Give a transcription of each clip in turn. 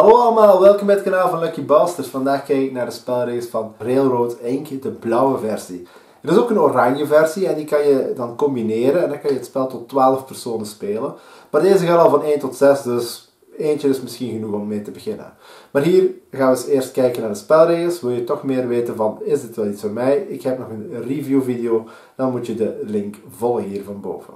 allemaal, welkom bij het kanaal van Lucky Basters. Vandaag kijk ik naar de spelregels van Railroad Inc., de blauwe versie. Er is ook een oranje versie en die kan je dan combineren en dan kan je het spel tot 12 personen spelen. Maar deze gaat al van 1 tot 6, dus eentje is misschien genoeg om mee te beginnen. Maar hier gaan we eens eerst kijken naar de spelregels. Wil je toch meer weten van, is dit wel iets voor mij? Ik heb nog een review video, dan moet je de link volgen hier van boven.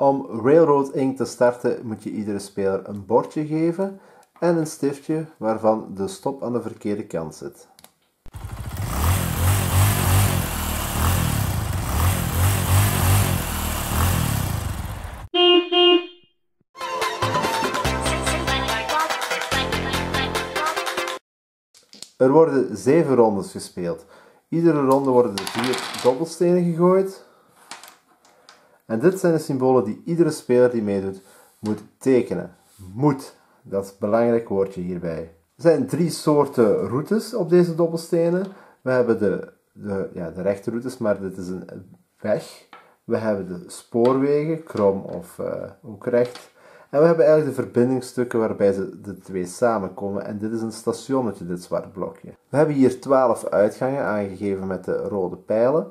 Om Railroad Inc. te starten moet je iedere speler een bordje geven en een stiftje waarvan de stop aan de verkeerde kant zit. Er worden 7 rondes gespeeld. Iedere ronde worden er 4 dobbelstenen gegooid. En dit zijn de symbolen die iedere speler die meedoet moet tekenen. Moet. Dat is een belangrijk woordje hierbij. Er zijn drie soorten routes op deze dobbelstenen. We hebben de, de, ja, de rechte routes, maar dit is een weg. We hebben de spoorwegen, krom of uh, ook recht. En we hebben eigenlijk de verbindingsstukken waarbij ze de twee samenkomen. En dit is een stationnetje, dit zwarte blokje. We hebben hier 12 uitgangen aangegeven met de rode pijlen.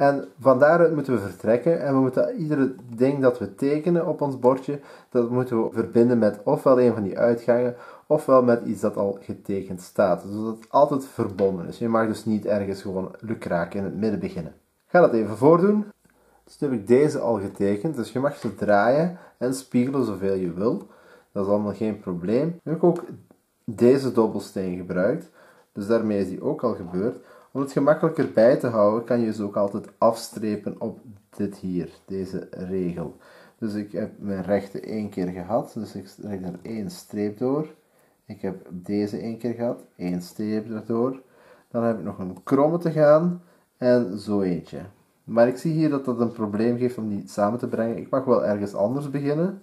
En van daaruit moeten we vertrekken en we moeten iedere ding dat we tekenen op ons bordje, dat moeten we verbinden met ofwel een van die uitgangen, ofwel met iets dat al getekend staat. Zodat het altijd verbonden is. Je mag dus niet ergens gewoon lukraak in het midden beginnen. ga dat even voordoen. Dus nu heb ik deze al getekend, dus je mag ze draaien en spiegelen zoveel je wil. Dat is allemaal geen probleem. Nu heb ik ook deze dobbelsteen gebruikt, dus daarmee is die ook al gebeurd. Om het gemakkelijker bij te houden, kan je ze ook altijd afstrepen op dit hier, deze regel. Dus ik heb mijn rechte één keer gehad, dus ik trek er één streep door. Ik heb deze één keer gehad, één streep erdoor. Dan heb ik nog een kromme te gaan en zo eentje. Maar ik zie hier dat dat een probleem geeft om die samen te brengen. Ik mag wel ergens anders beginnen.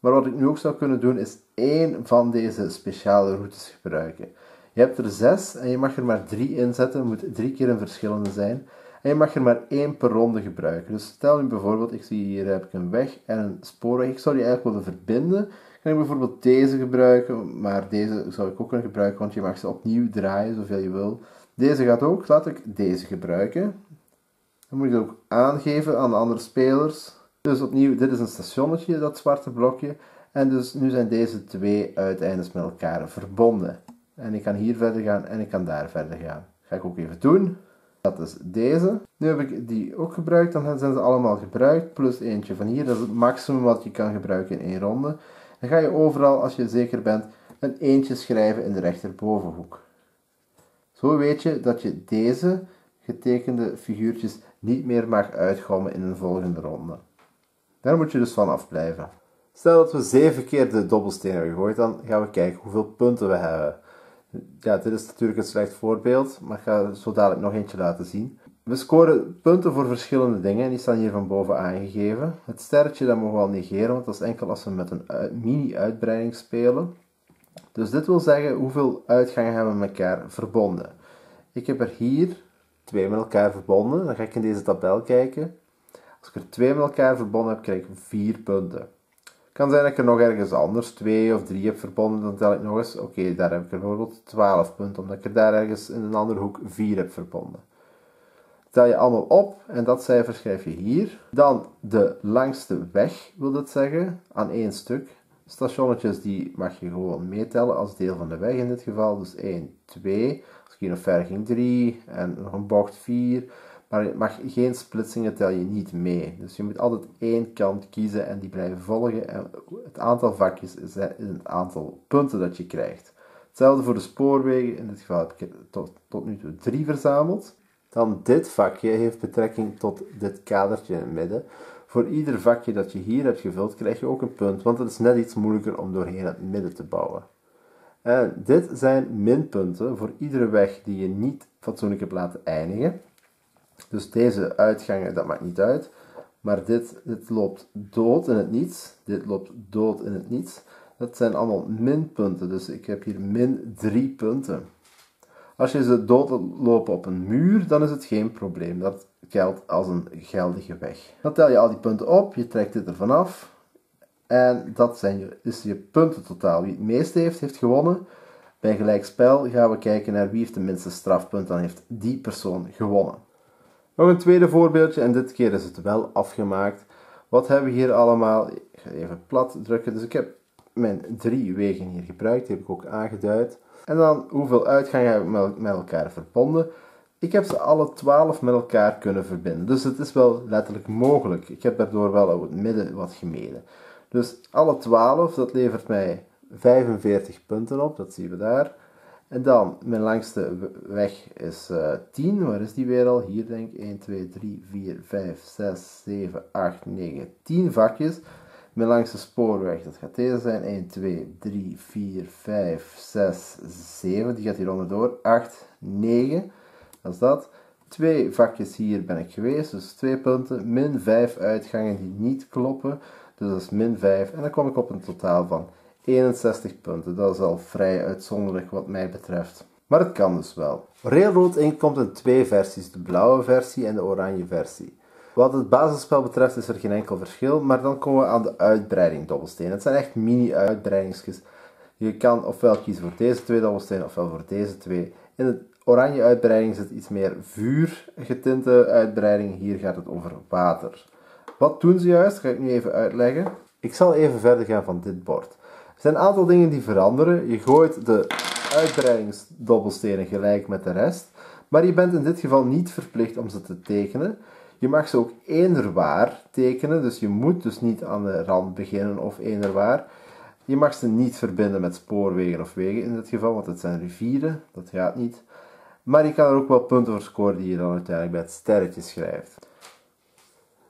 Maar wat ik nu ook zou kunnen doen, is één van deze speciale routes gebruiken. Je hebt er zes en je mag er maar drie inzetten. Het moet drie keer een verschillende zijn. En je mag er maar één per ronde gebruiken. Dus stel nu bijvoorbeeld, ik zie hier heb ik een weg en een spoorweg. Ik zou die eigenlijk willen verbinden. Kan ik bijvoorbeeld deze gebruiken, maar deze zou ik ook kunnen gebruiken, want je mag ze opnieuw draaien zoveel je wil. Deze gaat ook, laat ik deze gebruiken. Dan moet je ook aangeven aan de andere spelers. Dus opnieuw, dit is een stationnetje, dat zwarte blokje. En dus nu zijn deze twee uiteindes met elkaar verbonden. En ik kan hier verder gaan en ik kan daar verder gaan. Ga ik ook even doen. Dat is deze. Nu heb ik die ook gebruikt, dan zijn ze allemaal gebruikt. Plus eentje van hier, dat is het maximum wat je kan gebruiken in één ronde. Dan ga je overal, als je zeker bent, een eentje schrijven in de rechterbovenhoek. Zo weet je dat je deze getekende figuurtjes niet meer mag uitgommen in een volgende ronde. Daar moet je dus van afblijven. Stel dat we zeven keer de dobbelsteen hebben gegooid, dan gaan we kijken hoeveel punten we hebben. Ja, dit is natuurlijk een slecht voorbeeld, maar ik ga zo dadelijk nog eentje laten zien. We scoren punten voor verschillende dingen en die staan hier van boven aangegeven. Het sterretje dat mogen we al negeren, want dat is enkel als we met een mini-uitbreiding spelen. Dus dit wil zeggen hoeveel uitgangen hebben we elkaar verbonden. Ik heb er hier twee met elkaar verbonden. Dan ga ik in deze tabel kijken. Als ik er twee met elkaar verbonden heb, krijg ik vier punten kan zijn dat ik er nog ergens anders twee of drie heb verbonden. Dan tel ik nog eens, oké, daar heb ik er bijvoorbeeld 12 punten, omdat ik er daar ergens in een andere hoek 4 heb verbonden. Tel je allemaal op en dat cijfer schrijf je hier. Dan de langste weg, wil dat zeggen, aan één stuk. Stationnetjes die mag je gewoon meetellen als deel van de weg in dit geval. Dus 1, 2, als ik hier nog ver ging 3 en nog een bocht 4. Maar mag geen splitsingen tel je niet mee. Dus je moet altijd één kant kiezen en die blijven volgen. En het aantal vakjes is het aantal punten dat je krijgt. Hetzelfde voor de spoorwegen. In dit geval heb ik tot, tot nu toe drie verzameld. Dan dit vakje heeft betrekking tot dit kadertje in het midden. Voor ieder vakje dat je hier hebt gevuld, krijg je ook een punt, want het is net iets moeilijker om doorheen het midden te bouwen. En dit zijn minpunten voor iedere weg die je niet fatsoenlijk hebt laten eindigen. Dus deze uitgangen, dat maakt niet uit. Maar dit, dit loopt dood in het niets. Dit loopt dood in het niets. Dat zijn allemaal minpunten. Dus ik heb hier min 3 punten. Als je ze doodlopen op een muur, dan is het geen probleem. Dat geldt als een geldige weg. Dan tel je al die punten op, je trekt dit ervan af. En dat zijn je, is je puntentotaal. Wie het meeste heeft, heeft gewonnen. Bij gelijkspel gaan we kijken naar wie heeft de minste strafpunt. Dan heeft die persoon gewonnen. Nog een tweede voorbeeldje en dit keer is het wel afgemaakt. Wat hebben we hier allemaal? Ik ga even plat drukken. Dus ik heb mijn drie wegen hier gebruikt. Die heb ik ook aangeduid. En dan hoeveel uitgangen heb ik met elkaar verbonden? Ik heb ze alle 12 met elkaar kunnen verbinden. Dus het is wel letterlijk mogelijk. Ik heb daardoor wel op het midden wat gemeden. Dus alle 12, dat levert mij 45 punten op. Dat zien we daar. En dan, mijn langste weg is uh, eh, 10. Waar is die weer al? Hier denk ik 1, 2, 3, 4, 5, 6, 7, 8, 9, 10 vakjes. Mijn langste spoorweg, dat gaat deze zijn. 1, 2, 3, 4, 5, 6, 7. Die gaat hier onderdoor. 8, 9. Dat is dat. Twee vakjes hier ben ik geweest, dus twee punten. Min 5 uitgangen die niet kloppen. Dus dat is min 5. En dan kom ik op een totaal van 61 punten. Dat is al vrij uitzonderlijk wat mij betreft. Maar het kan dus wel. Railroad Ink komt in twee versies, de blauwe versie en de oranje versie. Wat het basisspel betreft is er geen enkel verschil, maar dan komen we aan de uitbreiding dobbelstenen. Het zijn echt mini-uitbreidingsjes. Je kan ofwel kiezen voor deze twee dobbelstenen ofwel voor deze twee. In de oranje uitbreiding zit iets meer vuurgetinte uitbreiding. Hier gaat het over water. Wat doen ze juist? Dat ga ik nu even uitleggen. Ik zal even verder gaan van dit bord. Er zijn een aantal dingen die veranderen. Je gooit de uitbreidingsdobbelstenen gelijk met de rest. Maar je bent in dit geval niet verplicht om ze te tekenen. Je mag ze ook eenderwaar tekenen, dus je moet dus niet aan de rand beginnen of eenderwaar. Je mag ze niet verbinden met spoorwegen of wegen in dit geval, want het zijn rivieren, dat gaat niet. Maar je kan er ook wel punten voor scoren die je dan uiteindelijk bij het sterretje schrijft.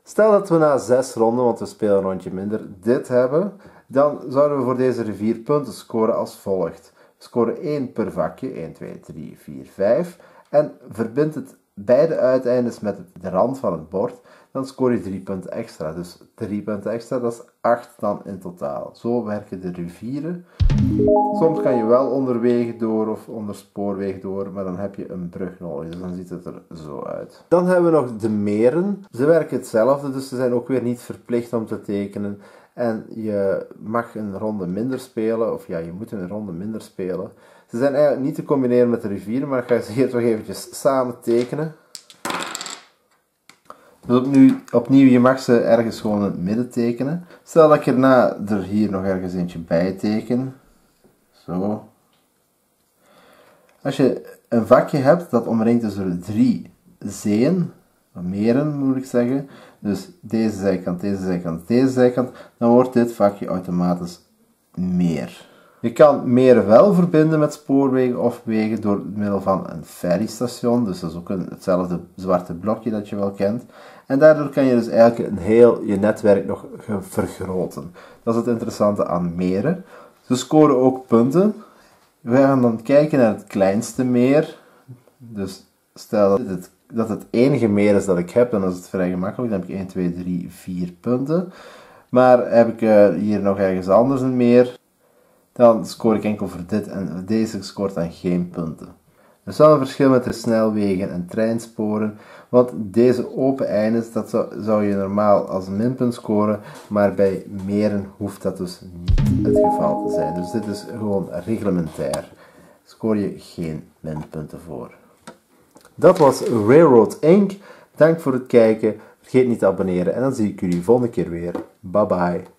Stel dat we na zes ronden, want we spelen een rondje minder, dit hebben, dan zouden we voor deze rivier punten scoren als volgt. Scoren 1 per vakje, 1, 2, 3, 4, 5. En verbind het beide uiteindes met de rand van het bord, dan scoor je 3 punten extra. Dus 3 punten extra, dat is 8 dan in totaal. Zo werken de rivieren. Soms kan je wel onderwegen door of onder spoorweg door, maar dan heb je een brug nodig. Dus dan ziet het er zo uit. Dan hebben we nog de meren. Ze werken hetzelfde, dus ze zijn ook weer niet verplicht om te tekenen. En je mag een ronde minder spelen, of ja, je moet een ronde minder spelen. Ze zijn eigenlijk niet te combineren met de rivieren, maar ik ga ze hier toch eventjes samen tekenen. Dus opnieuw, opnieuw, je mag ze ergens gewoon in het midden tekenen. Stel dat ik erna er hier nog ergens eentje bij teken. Zo. Als je een vakje hebt dat omringd is door drie zeeën, meren moet ik zeggen, dus deze zijkant, deze zijkant, deze zijkant, dan wordt dit vakje automatisch meer. Je kan meer wel verbinden met spoorwegen of wegen door middel van een ferrystation, dus dat is ook een, hetzelfde zwarte blokje dat je wel kent. En daardoor kan je dus eigenlijk een heel je netwerk nog vergroten. Dat is het interessante aan meren. Ze scoren ook punten. We gaan dan kijken naar het kleinste meer. Dus stel dat het, dat het enige meer is dat ik heb, dan is het vrij gemakkelijk. Dan heb ik 1, 2, 3, 4 punten. Maar heb ik uh, hier nog ergens anders een meer, dan scoor ik enkel voor dit en deze scoort dan geen punten. Er is wel een verschil met de snelwegen en treinsporen, want deze open eindes, dat zou, zou je normaal als minpunt scoren, maar bij meren hoeft dat dus niet het geval te zijn. Dus dit is gewoon reglementair. Scoor je geen minpunten voor. Dat was Railroad Inc. Dank voor het kijken. Vergeet niet te abonneren en dan zie ik jullie volgende keer weer. Bye bye.